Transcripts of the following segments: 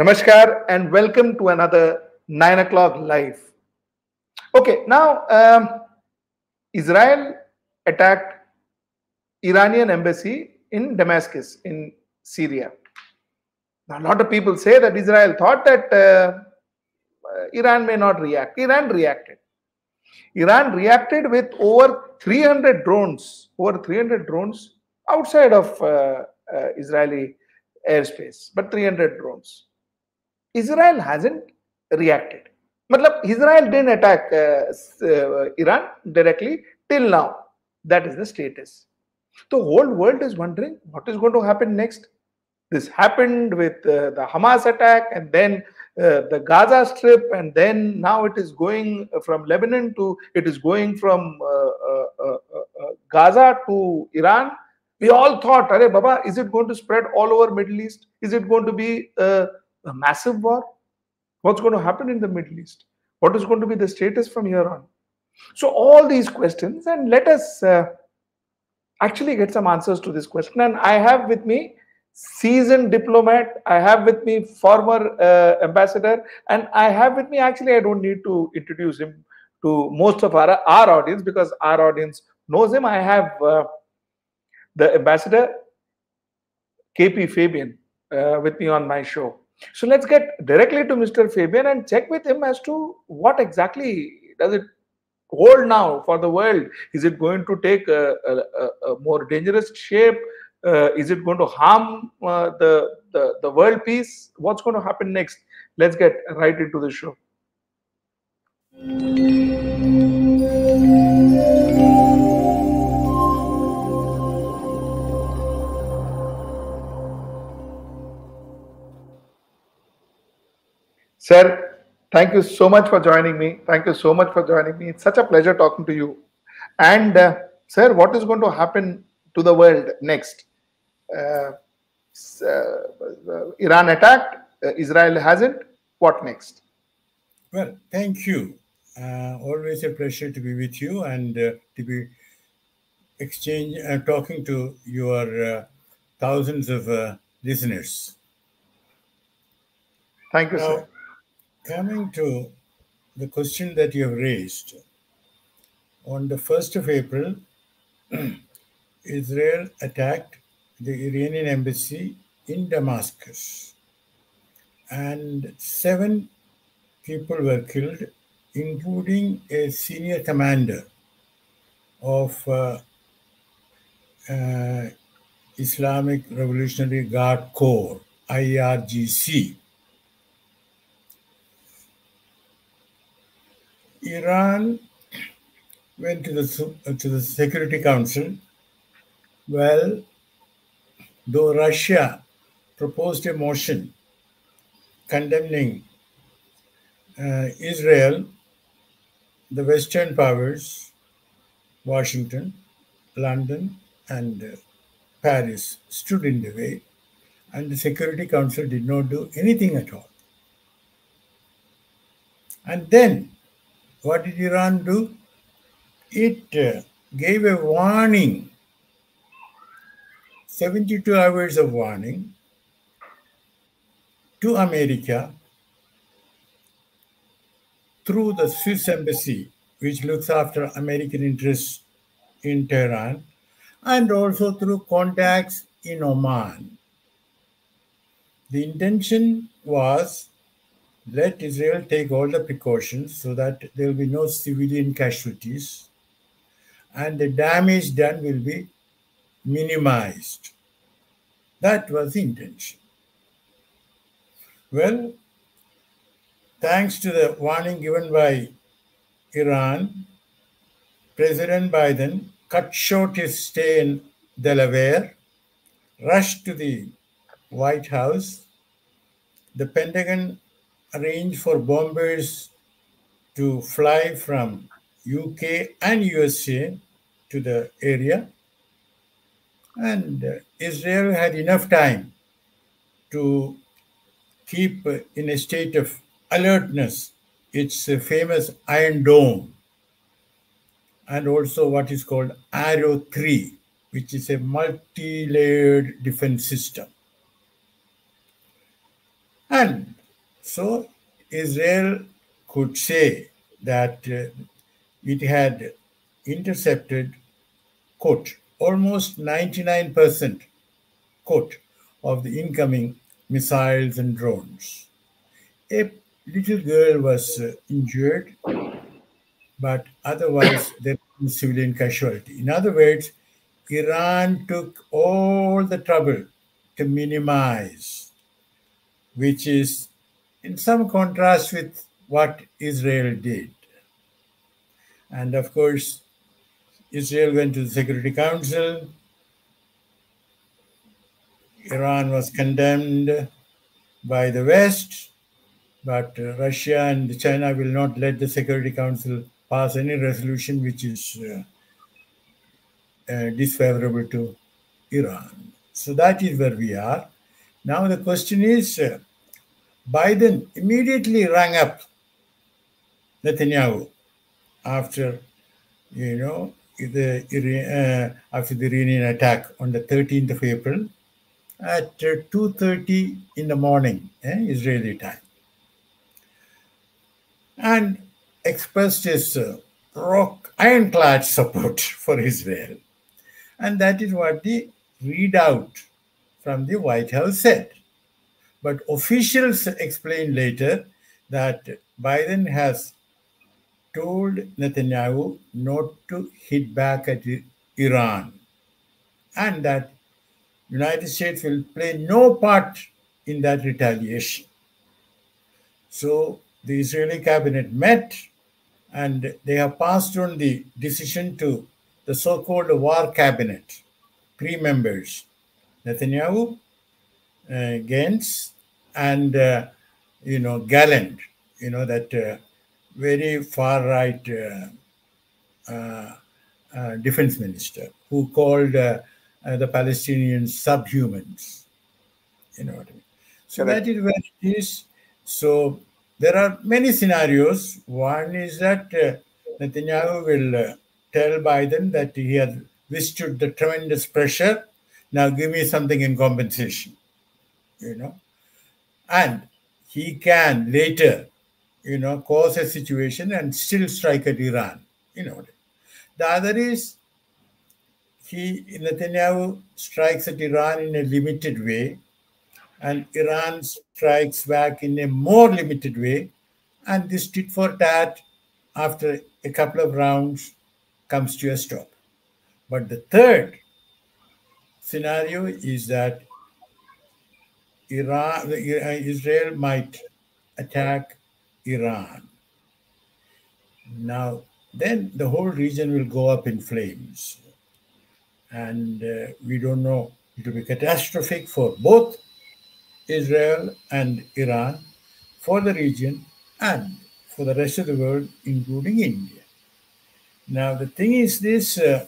Namaskar and welcome to another 9 o'clock live. Okay, now um, Israel attacked Iranian embassy in Damascus in Syria. Now, a lot of people say that Israel thought that uh, uh, Iran may not react. Iran reacted. Iran reacted with over 300 drones, over 300 drones outside of uh, uh, Israeli airspace, but 300 drones. Israel hasn't reacted. Matlab, Israel didn't attack uh, uh, Iran directly till now. That is the status. The whole world is wondering what is going to happen next. This happened with uh, the Hamas attack and then uh, the Gaza Strip, and then now it is going from Lebanon to it is going from uh, uh, Gaza to Iran. We all thought, Are Baba, is it going to spread all over Middle East? Is it going to be a massive war? What's going to happen in the Middle East? What is going to be the status from here on? So all these questions, and let us uh, actually get some answers to this question. And I have with me seasoned diplomat. I have with me former uh, ambassador, and I have with me actually I don't need to introduce him to most of our our audience because our audience knows him. I have uh, the ambassador KP Fabian uh, with me on my show. So let's get directly to Mr. Fabian and check with him as to what exactly does it hold now for the world? Is it going to take a, a, a more dangerous shape? Uh, is it going to harm uh, the, the, the world peace? What's going to happen next? Let's get right into the show. Sir, thank you so much for joining me. Thank you so much for joining me. It's such a pleasure talking to you. And, uh, sir, what is going to happen to the world next? Uh, uh, Iran attacked, uh, Israel hasn't. What next? Well, thank you. Uh, always a pleasure to be with you and uh, to be exchange talking to your thousands of listeners. Thank you, now, sir. Coming to the question that you have raised, on the 1st of April, Israel attacked the Iranian embassy in Damascus, and seven people were killed, including a senior commander of uh, uh, Islamic Revolutionary Guard Corps, IRGC. Iran went to the to the Security Council. Well, though Russia proposed a motion condemning uh, Israel, the Western powers, Washington, London, and uh, Paris stood in the way, and the Security Council did not do anything at all. And then, what did Iran do? It uh, gave a warning 72 hours of warning to America through the Swiss embassy, which looks after American interests in Tehran, and also through contacts in Oman. The intention was let Israel take all the precautions so that there will be no civilian casualties and the damage done will be minimized. That was the intention. Well, thanks to the warning given by Iran, President Biden cut short his stay in Delaware, rushed to the White House. The Pentagon arranged for bombers to fly from UK and USA to the area and uh, Israel had enough time to keep in a state of alertness its uh, famous Iron Dome and also what is called Arrow 3, which is a multi layered defense system. And so Israel could say that uh, it had intercepted, quote, almost 99%, quote, of the incoming missiles and drones. A little girl was uh, injured, but otherwise there was civilian casualty. In other words, Iran took all the trouble to minimize, which is in some contrast with what Israel did. And of course, Israel went to the Security Council. Iran was condemned by the West, but uh, Russia and China will not let the Security Council pass any resolution which is uh, uh, disfavorable to Iran. So that is where we are. Now the question is, uh, Biden immediately rang up Netanyahu after, you know, the uh, after the Iranian attack on the 13th of April at 2:30 in the morning, eh, Israeli time, and expressed his uh, rock ironclad support for Israel, and that is what the readout from the White House said. But officials explained later that Biden has told Netanyahu not to hit back at Iran and that United States will play no part in that retaliation. So the Israeli cabinet met and they have passed on the decision to the so-called war cabinet, three members, Netanyahu, uh, Gantz, and uh, you know Gallant, you know that uh, very far right uh, uh, uh, defense minister who called the Palestinians subhumans. You know what I mean? So Correct. that is where it is. So there are many scenarios. One is that Netanyahu will tell Biden that he has withstood the tremendous pressure. Now give me something in compensation. You know, and he can later you know, cause a situation and still strike at Iran. You know, the other is he Netanyahu strikes at Iran in a limited way, and Iran strikes back in a more limited way, and this tit for tat after a couple of rounds comes to a stop. But the third scenario is that Iran, Israel might attack Iran. Now, then the whole region will go up in flames. And uh, we don't know, it will be catastrophic for both Israel and Iran, for the region, and for the rest of the world, including India. Now, the thing is this uh,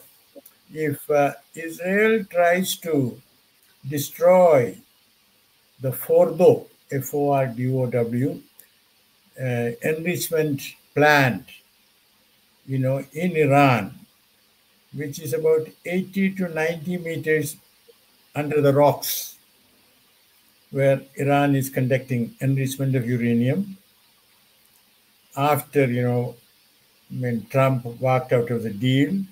if uh, Israel tries to destroy the Fordow, F O R D O W, uh, enrichment plant, you know, in Iran, which is about 80 to 90 meters under the rocks, where Iran is conducting enrichment of uranium. After, you know, when Trump walked out of the deal,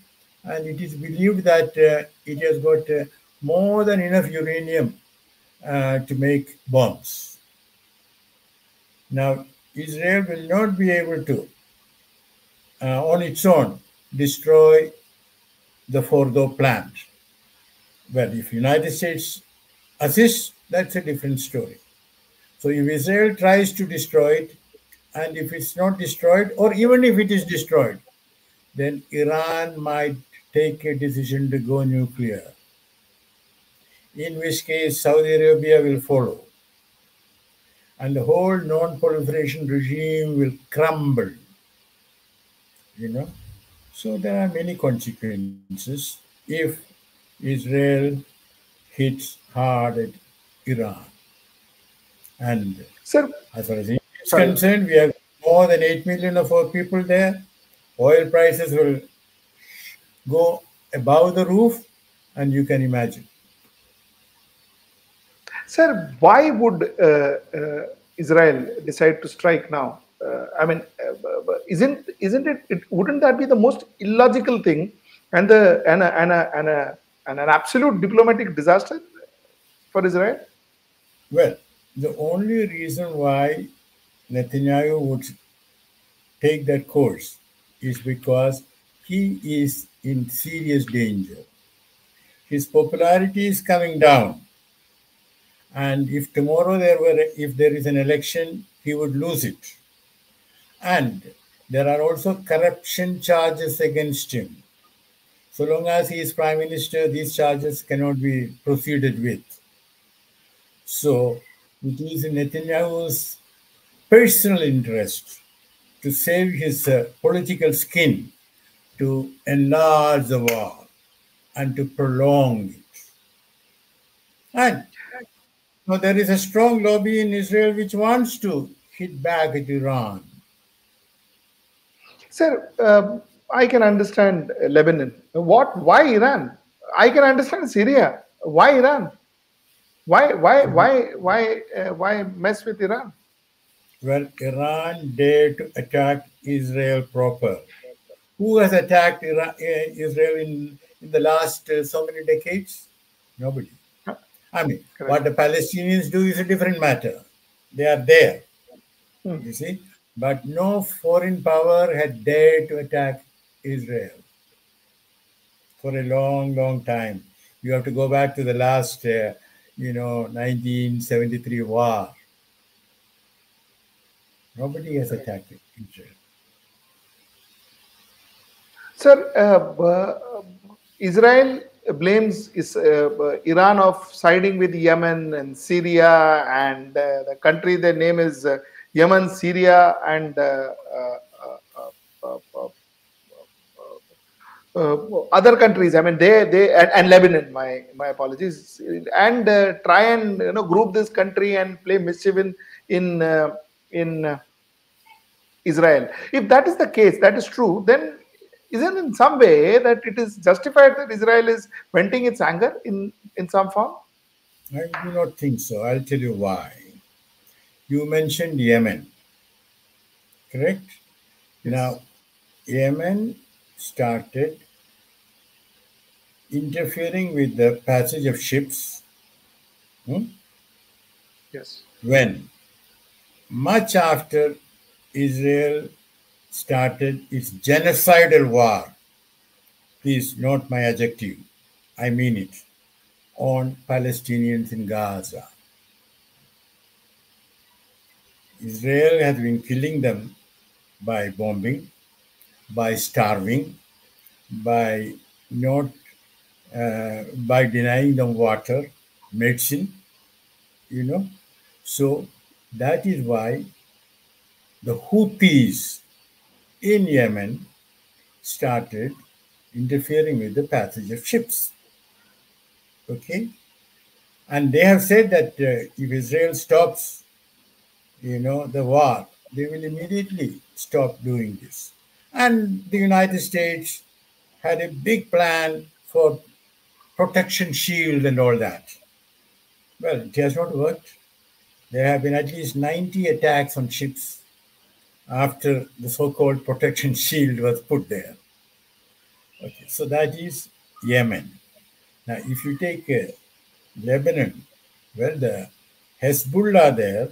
and it is believed that uh, it has got uh, more than enough uranium uh, to make bombs. Now, Israel will not be able to, uh, on its own, destroy the Fordow plant. But if United States assists, that's a different story. So if Israel tries to destroy it, and if it's not destroyed, or even if it is destroyed, then Iran might take a decision to go nuclear. In which case, Saudi Arabia will follow and the whole non-proliferation regime will crumble. You know, so there are many consequences if Israel hits hard at Iran. And Sir, as far as India is sorry. concerned, we have more than 8 million of our people there. Oil prices will go above the roof, and you can imagine Sir, why would uh, uh, Israel decide to strike now? Uh, I mean, isn't isn't it, it? Wouldn't that be the most illogical thing, and the and a, and a, and a, and an absolute diplomatic disaster for Israel? Well, the only reason why Netanyahu would take that course is because he is in serious danger. His popularity is coming down. And if tomorrow there were if there is an election, he would lose it. And there are also corruption charges against him. So long as he is prime minister, these charges cannot be proceeded with. So it is in Netanyahu's personal interest to save his uh, political skin, to enlarge the war, and to prolong it. And now there is a strong lobby in Israel which wants to hit back at Iran. Sir, uh, I can understand Lebanon. What? Why Iran? I can understand Syria. Why Iran? Why? Why? Why? Why? Uh, why mess with Iran? Well, Iran dared to attack Israel proper. Who has attacked Iran, uh, Israel in, in the last uh, so many decades? Nobody. I mean, Correct. what the Palestinians do is a different matter. They are there, hmm. you see. But no foreign power had dared to attack Israel for a long, long time. You have to go back to the last, uh, you know, 1973 war. Nobody has attacked Israel. Sir, uh, uh, Israel blames is, uh, uh, Iran of siding with Yemen and Syria, and uh, the country their name is uh, Yemen, Syria, and uh, uh, uh other countries. I mean, they they and, and, Lebanon. My my apologies, and try and you know group this country and play mischief in in in Israel. If that is the case, that is true, then isn't in some way that it is justified that Israel is venting its anger in, in some form? I do not think so. I'll tell you why. You mentioned Yemen, correct? Yes. Now, Yemen started interfering with the passage of ships. Hmm? Yes. When? Much after Israel started its genocidal war. Please note my adjective, I mean it, on Palestinians in Gaza. Israel has been killing them by bombing, by starving, by not uh, by denying them water, medicine, you know. So that is why the Houthis in Yemen started interfering with the passage of ships. Okay? And they have said that uh, if Israel stops, you know, the war, they will immediately stop doing this. And the United States had a big plan for protection shield and all that. Well, it has not worked. There have been at least 90 attacks on ships after the so-called protection shield was put there. Okay, so that is Yemen. Now, if you take uh, Lebanon, well, the Hezbollah there,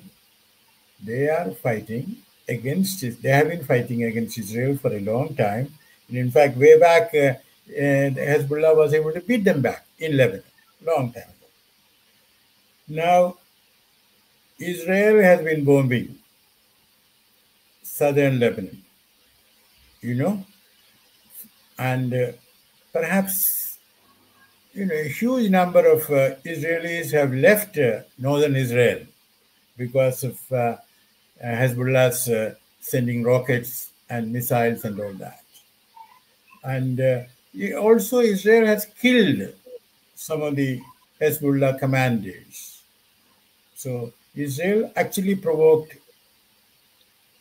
they are fighting against. They have been fighting against Israel for a long time. And in fact, way back, uh, Hezbollah was able to beat them back in Lebanon, long time ago. Now, Israel has been bombing southern Lebanon, you know, and uh, perhaps you know a huge number of uh, Israelis have left uh, northern Israel because of uh, uh, Hezbollah's sending rockets and missiles and all that, and also Israel has killed some of the Hezbollah commanders. So Israel actually provoked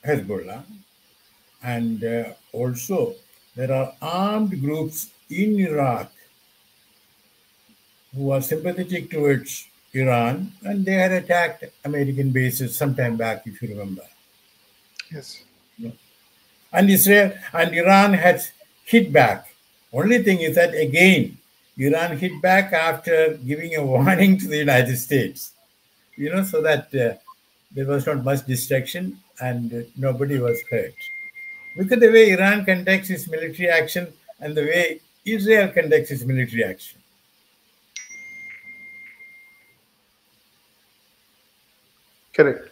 Hezbollah. And uh, also, there are armed groups in Iraq who are sympathetic towards Iran, and they had attacked American bases sometime back, if you remember. Yes. And Israel and Iran had hit back. Only thing is that again, Iran hit back after giving a warning to the United States. You know, so that uh, there was not much destruction and nobody was hurt. Look at the way Iran conducts its military action and the way Israel conducts its military action. Correct.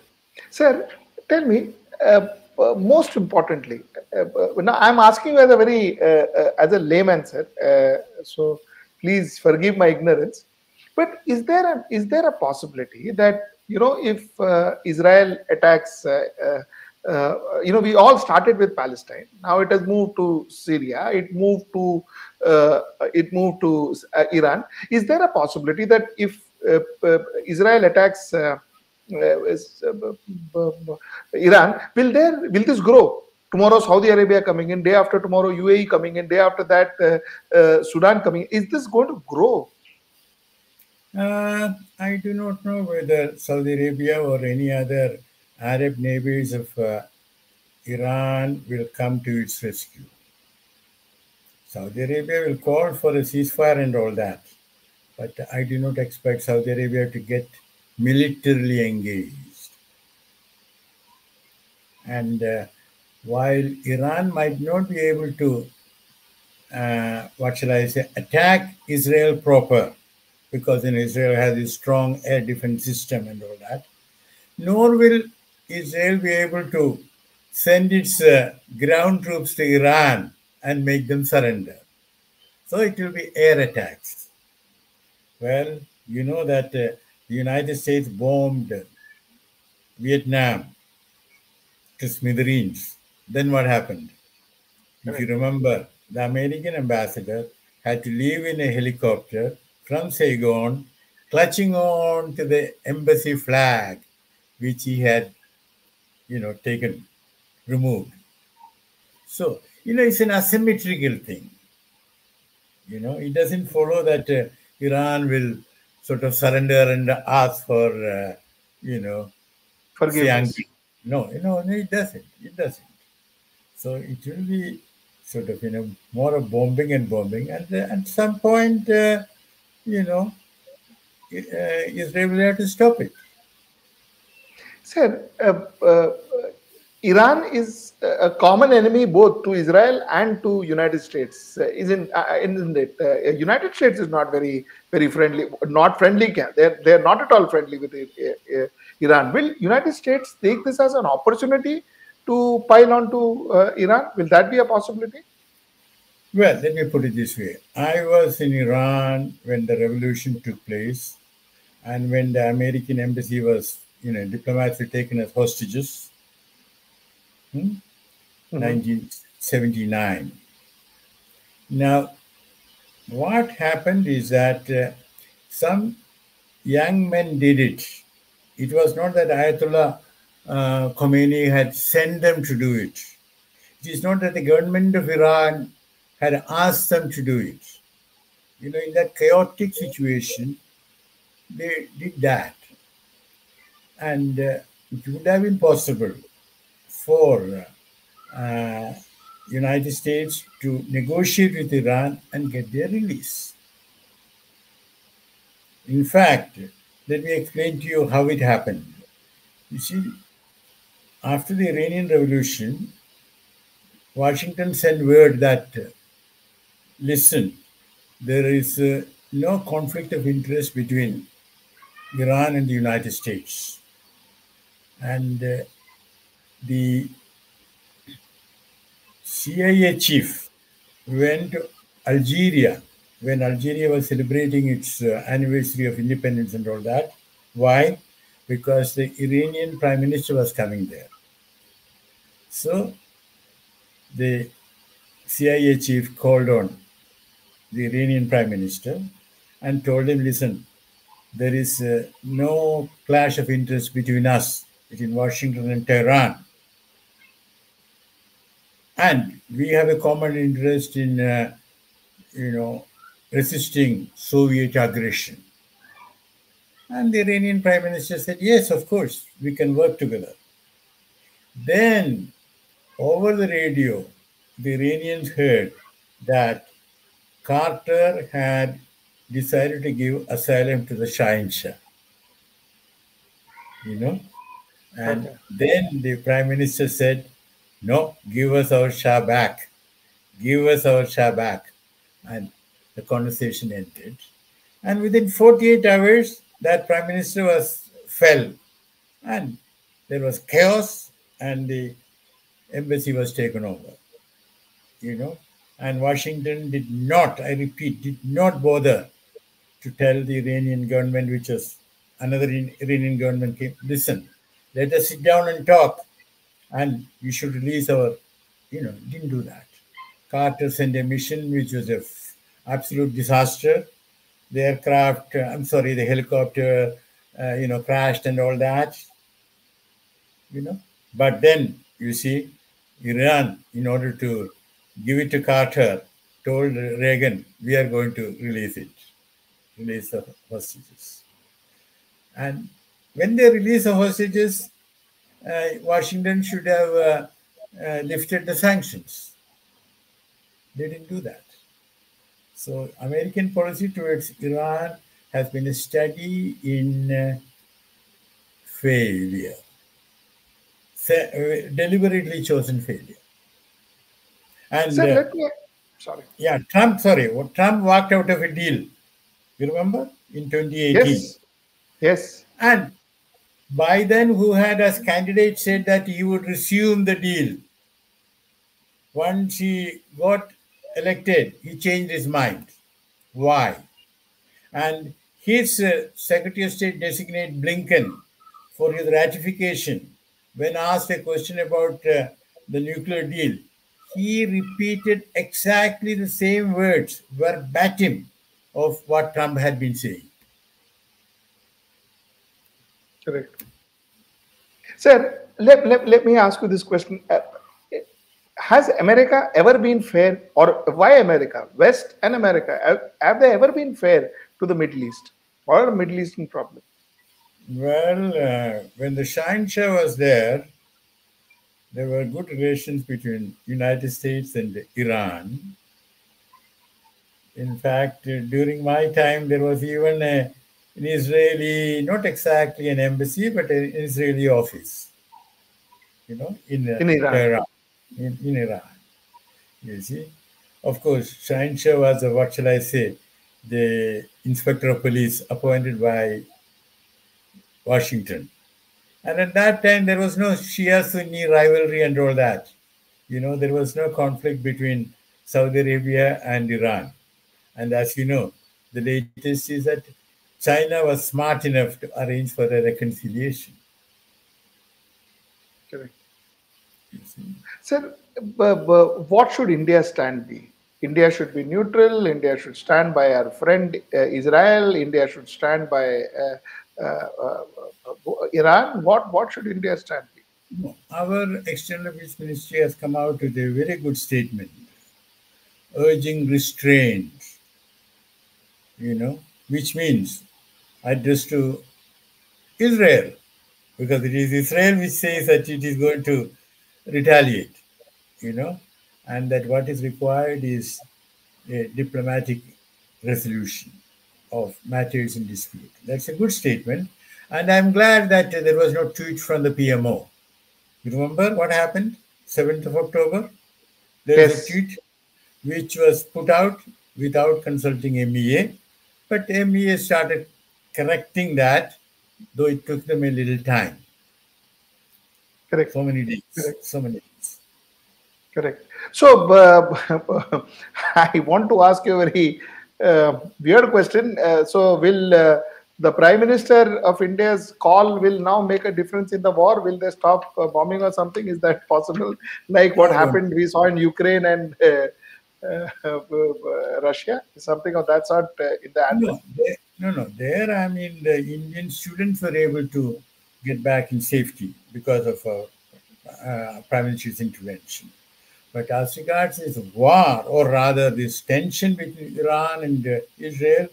Sir, tell me, uh, uh, most importantly, uh, uh now I'm asking you as a very, uh, uh, as a layman, sir, so please forgive my ignorance. But is there a, is there a possibility that, you know, if Israel attacks uh, you know, we all started with Palestine. Now it has moved to Syria. It moved to uh, it moved to uh, Iran. Is there a possibility that if uh, uh, Israel attacks uh, Iran, will there will this grow? Tomorrow Saudi Arabia coming in, day after tomorrow UAE coming in, day after that Sudan coming. In. Is this going to grow? I do not know whether Saudi Arabia or any other Arab navies of uh, Iran will come to its rescue. Saudi Arabia will call for a ceasefire and all that, but I do not expect Saudi Arabia to get militarily engaged. And uh, while Iran might not be able to, uh, what shall I say, attack Israel proper, because in Israel has a strong air defense system and all that, nor will Israel be able to send its uh, ground troops to Iran and make them surrender. So it will be air attacks. Well, you know that uh, the United States bombed Vietnam to smithereens. Then what happened? If you remember, the American ambassador had to leave in a helicopter from Saigon, clutching on to the embassy flag, which he had you know, taken, removed. So, you know, it's an asymmetrical thing. You know, it doesn't follow that uh, Iran will sort of surrender and ask for, uh, you know, forgiveness. No, you know, it doesn't. It doesn't. So it will be sort of, you know, more of bombing and bombing. And uh, at some point, uh, you know, uh, Israel will have to stop it. Sir, uh, uh, Iran is a common enemy both to Israel and to United States, uh, isn't, uh, isn't it? Uh, United States is not very very friendly, not friendly. They're they're not at all friendly with Iran. Will United States take this as an opportunity to pile on to Iran? Will that be a possibility? Well, let me put it this way. I was in Iran when the revolution took place and when the American embassy was you know, diplomats were taken as hostages. Hmm? Mm-hmm. 1979. Now, what happened is that uh, some young men did it. It was not that Ayatollah uh, Khomeini had sent them to do it. It is not that the government of Iran had asked them to do it. You know, in that chaotic situation, they did that and uh, it would have been possible for uh, United States to negotiate with Iran and get their release. In fact, let me explain to you how it happened. You see, after the Iranian Revolution, Washington sent word that, listen, there is uh, no conflict of interest between Iran and the United States and uh, the CIA chief went to Algeria when Algeria was celebrating its uh, anniversary of independence and all that. Why? Because the Iranian prime minister was coming there. So the CIA chief called on the Iranian prime minister and told him, listen, there is uh, no clash of interest between us between Washington and Tehran. And we have a common interest in, uh, you know, resisting Soviet aggression. And the Iranian prime minister said, Yes, of course, we can work together. Then, over the radio, the Iranians heard that Carter had decided to give asylum to the Shahin Shah. You know? And Okay. then the prime minister said, No, give us our Shah back. Give us our Shah back. And the conversation ended. And within 48 hours, that prime minister was fell. And there was chaos, and the embassy was taken over. You know, and Washington did not, I repeat, did not bother to tell the Iranian government, which was another Iranian government came, listen, let us sit down and talk, and you should release our, you know, didn't do that. Carter sent a mission which was a f- absolute disaster. The aircraft, uh, I'm sorry, the helicopter, uh, you know, crashed and all that, you know. But then, you see, Iran, in order to give it to Carter, told Reagan, we are going to release it, release the hostages. And when they release the hostages, uh, Washington should have uh, uh, lifted the sanctions. They didn't do that. So American policy towards Iran has been a study in uh, failure, uh, deliberately chosen failure. And Sir, uh, me. Sorry. yeah, Trump, sorry, Trump walked out of a deal. You remember in 2018? Yes. Yes. And Biden, who had as candidate said that he would resume the deal. Once he got elected, he changed his mind. Why? And his uh, Secretary of State designate Blinken for his ratification, when asked a question about uh, the nuclear deal, he repeated exactly the same words, verbatim, of what Trump had been saying. Correct. Sir, let, let, let me ask you this question. Uh, has America ever been fair, or why America, West and America, have, have they ever been fair to the Middle East or Middle Eastern problem? Well, uh, when the Shah Shah was there, there were good relations between United States and Iran. In fact, uh, during my time, there was even a, an Israeli, not exactly an embassy, but an Israeli office, you know, in, uh, In Iran. Tehran, in, in Iran. You see, of course, Shah Shah was, a, what shall I say, the inspector of police appointed by Washington. And at that time, there was no Shia Sunni rivalry and all that. You know, there was no conflict between Saudi Arabia and Iran. And as you know, the latest is that China was smart enough to arrange for a reconciliation. Correct. Sir, what should India's stand be? India should be neutral. India should stand by our friend uh, Israel. India should stand by uh, Uh, uh, uh, Iran. What what should India stand Our External Affairs Ministry has come out with a very good statement urging restraint, you know, which means addressed to Israel, because it is Israel which says that it is going to retaliate, you know, and that what is required is a diplomatic resolution of matters in dispute. That's a good statement. And I'm glad that there was no tweet from the PMO. You remember what happened? 7th of October? There was a tweet which was put out without consulting MEA, but MEA started correcting that, though it took them a little time. Correct. So many days. Correct. So many days. Correct. So, uh, I want to ask you a very weird question. Uh, so, will uh, the Prime Minister of India's call will now make a difference in the war? Will they stop uh, bombing or something? Is that possible? Like what happened we saw in Ukraine and uh, uh, uh, Russia? Something of that sort uh, in the? No, they, no, no. There, I mean, the Indian students were able to get back in safety because of uh, uh, Prime Minister's intervention. But as regards this war, or rather this tension between Iran and uh, Israel,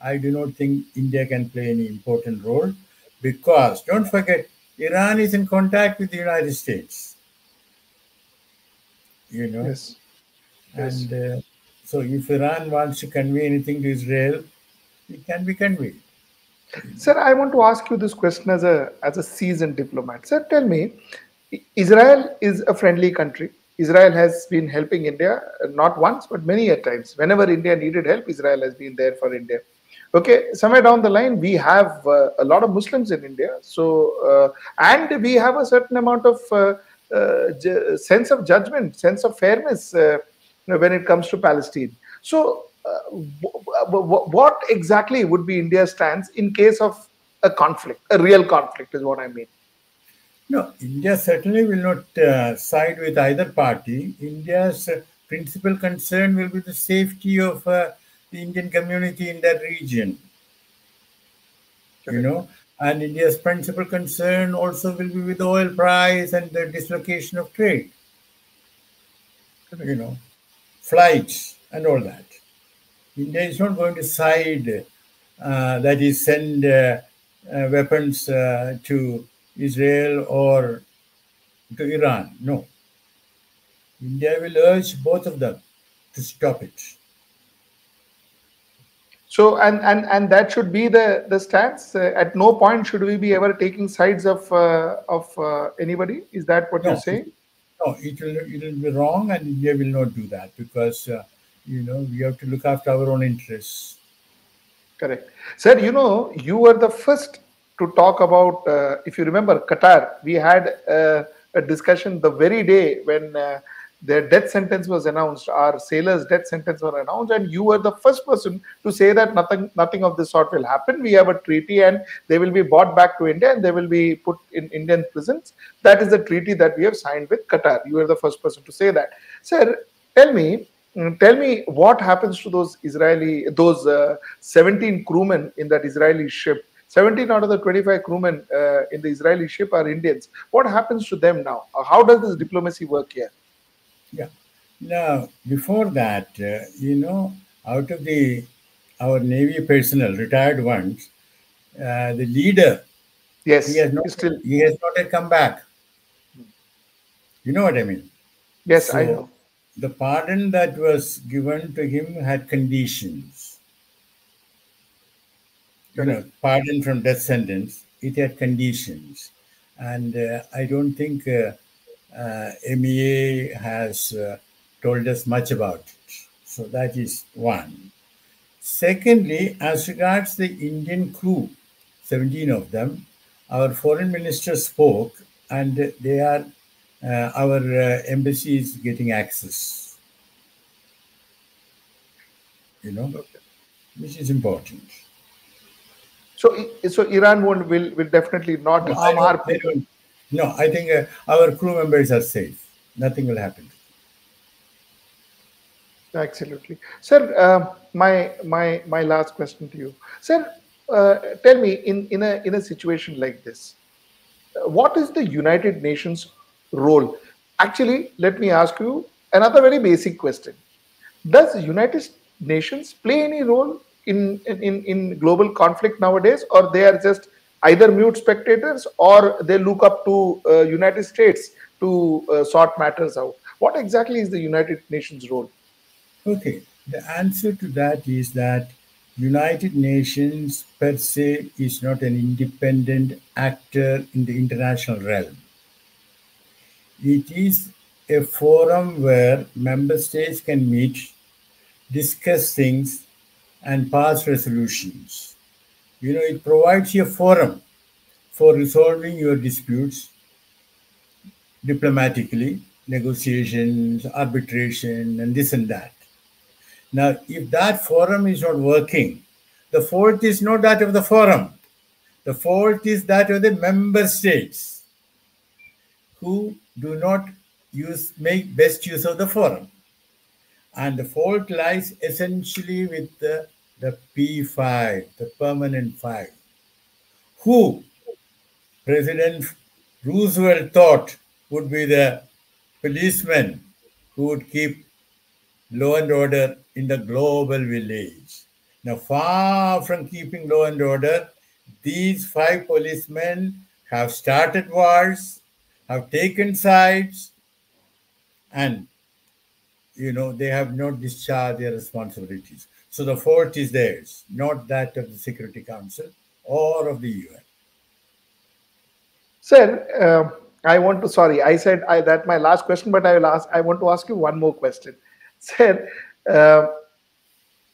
I do not think India can play any important role because don't forget, Iran is in contact with the United States. You know, Yes. and uh, so if Iran wants to convey anything to Israel, it can be conveyed. Sir, I want to ask you this question as a as a seasoned diplomat. Sir, tell me, Israel is a friendly country. Israel has been helping India not once but many a times. Whenever India needed help, Israel has been there for India. Okay, somewhere down the line, we have uh, a lot of Muslims in India. So, uh, and we have a certain amount of uh, uh, sense of judgment, sense of fairness uh, you know, when it comes to Palestine. So, uh, what exactly would be India's stance in case of a conflict, a real conflict, is what I mean. No, India certainly will not uh, side with either party. India's uh, principal concern will be the safety of uh, the Indian community in that region. You know, and India's principal concern also will be with oil price and the dislocation of trade. You know, flights and all that. India is not going to side, uh, that is, send uh, uh, weapons uh, to Israel or to Iran. No. India will urge both of them to stop it. So, and and and that should be the the stance. Uh, at no point should we be ever taking sides of uh, of uh, anybody. Is that what No. you're saying? No, it will, it will be wrong, and India will not do that because, uh, you know, we have to look after our own interests. Correct, sir. You know, you were the first to talk about. Uh, if you remember, Qatar. We had uh, a discussion the very day when uh, their death sentence was announced. Our sailors' death sentence was announced, and you were the first person to say that nothing, nothing of this sort will happen. We have a treaty, and they will be brought back to India, and they will be put in Indian prisons. That is the treaty that we have signed with Qatar. You were the first person to say that, sir. Tell me, mm, tell me what happens to those Israeli, those uh, 17 crewmen in that Israeli ship. 17 out of the 25 crewmen uh, in the Israeli ship are Indians. What happens to them now? Uh, How does this diplomacy work here? Yeah. Now, before that, uh, you know, out of the our Navy personnel, retired ones, uh, the leader, Yes, he has not still. he has not yet come back. You know what I mean? Yes, I know. The pardon that was given to him had conditions. You know, pardon from death sentence, it had conditions. And uh, I don't think uh, uh, MEA has uh, told us much about it. So that is one. Secondly, as regards the Indian crew, 17 of them, our foreign minister spoke and they are uh, our uh, embassy is getting access you know which is important So, so Iran won't will will definitely not No, harm our don't- no i think uh, our crew members are safe nothing will happen Absolutely, sir. Uh, my my my last question to you, sir. Uh, tell me, in in a in a situation like this, uh, what is the United Nations role? Actually, let me ask you another very basic question: Does the United Nations play any role in in in global conflict nowadays, or they are just either mute spectators or they look up to uh, United States to uh, sort matters out? What exactly is the United Nations role? okay the answer to that is that united nations per se is not an independent actor in the international realm it is a forum where member states can meet discuss things and pass resolutions you know it provides you a forum for resolving your disputes diplomatically negotiations arbitration and this and that now, if that forum is not working, the fault is not that of the forum. The fault is that of the member states who do not use make best use of the forum. And the fault lies essentially with the, the P5, the permanent five, who President Roosevelt thought would be the policemen who would keep law and order in the global village. Now, far from keeping law and order, these five policemen have started wars, have taken sides, and you know they have not discharged their responsibilities. So the fault is theirs, not that of the Security Council or of the UN. Sir, uh, I want to. Sorry, I said I, that my last question, but I will ask. I want to ask you one more question, sir. Uh,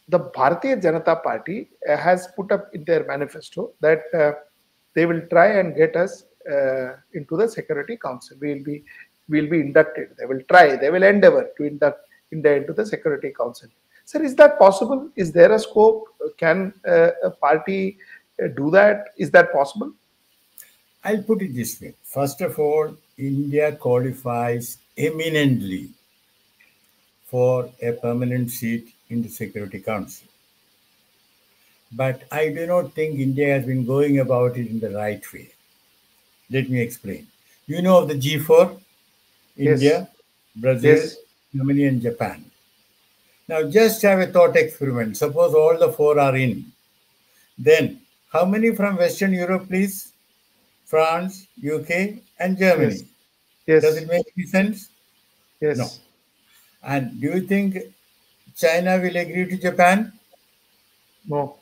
the Bharatiya Janata Party uh, has put up in their manifesto that uh, they will try and get us uh, into the Security Council. We will be we will be inducted. They will try. They will endeavor to induct India into the Security Council. Sir, is that possible? Is there a scope? Can uh, a party uh, do that? Is that possible? I'll put it this way. First of all, India qualifies eminently for a permanent seat in the Security Council. But I do not think India has been going about it in the right way. Let me explain. You know of the G4? Yes. India, Brazil, Yes. Germany, and Japan. Now, just have a thought experiment. Suppose all the four are in. Then, how many from Western Europe, please? France, UK, and Germany. Yes. Does it make any sense? Yes. No. And do you think China will agree to Japan? No.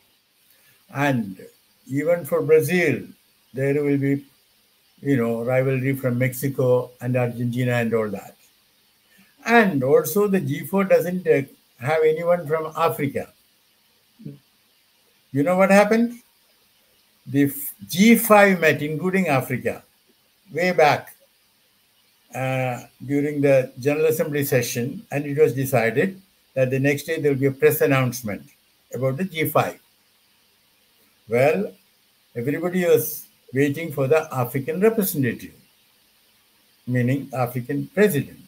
And even for Brazil, there will be, you know, rivalry from Mexico and Argentina and all that. And also, the G4 doesn't uh, have anyone from Africa. You know what happened? The G5 met, including Africa, way back uh, during the General Assembly session, and it was decided that the next day there will be a press announcement about the G5. Well, everybody was waiting for the African representative, meaning African president.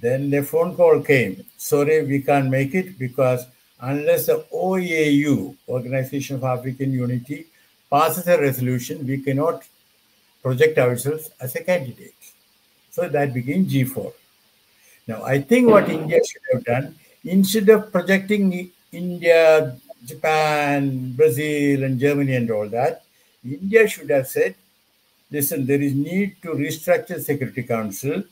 Then the phone call came. Sorry, we can't make it because unless the OAU, Organization of African Unity, passes a resolution, we cannot project ourselves as a candidate. So that became G4. Now, I think what India should have done, instead of projecting India, Japan, Brazil, and Germany, and all that, India should have said, listen, there is need to restructure the Security Council.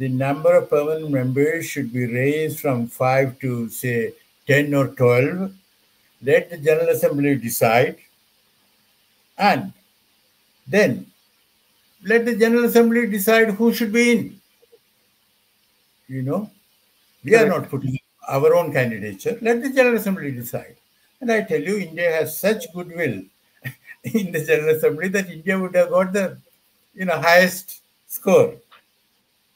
The number of permanent members should be raised from five to, say, 10 or 12. Let the General Assembly decide. And then let the General Assembly decide who should be in. You know, we are not putting our own candidature. Let the General Assembly decide. And I tell you, India has such goodwill in the General Assembly that India would have got the, you know, highest score.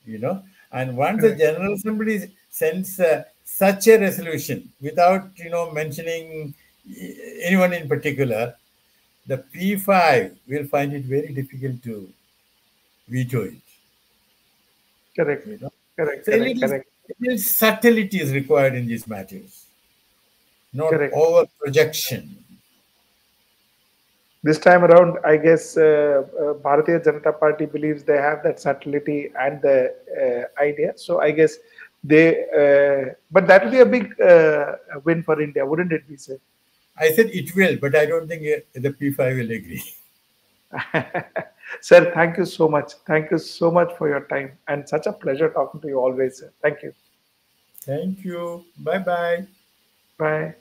You know, and once the General Assembly sends uh, such a resolution without, you know, mentioning eh, anyone in particular, the P5 will find it very difficult to veto it. Correct. You know, Correct. so Correct. little, Correct. little subtlety is required in these matters, not Correct. over projection. This time around, I guess uh, uh, Bharatiya Janata Party believes they have that subtlety and the uh, idea. So I guess they, uh, but that will be a big uh, win for India, wouldn't it be, sir? I said it will, but I don't think the P5 will agree. sir, thank you so much. Thank you so much for your time and such a pleasure talking to you always, sir. Thank you. Thank you. Bye bye. Bye.